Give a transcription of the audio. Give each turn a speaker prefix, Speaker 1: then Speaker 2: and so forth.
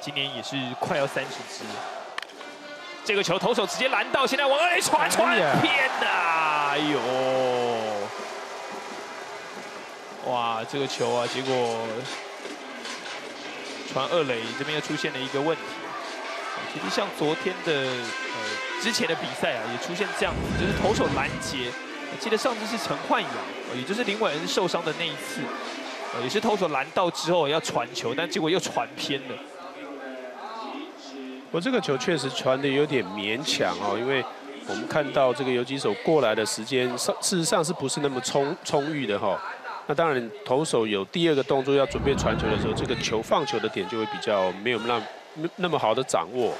Speaker 1: 今年也是快要三十支。这个球投手直接拦到，现在往二垒传传偏呐！哎呦，哇，这个球啊，结果传二垒这边又出现了一个问题。其实像昨天的呃之前的比赛啊，也出现这样子，就是投手拦截。记得上次是陈焕阳，也就是林伟恩受伤的那一次，也是投手拦到之后要传球，但结果又传偏了。
Speaker 2: 我这个球确实传的有点勉强哦，因为我们看到这个游击手过来的时间，上事实上是不是那么充充裕的哈？那当然，投手有第二个动作要准备传球的时候，这个球放球的点就会比较没有那那么好的掌握。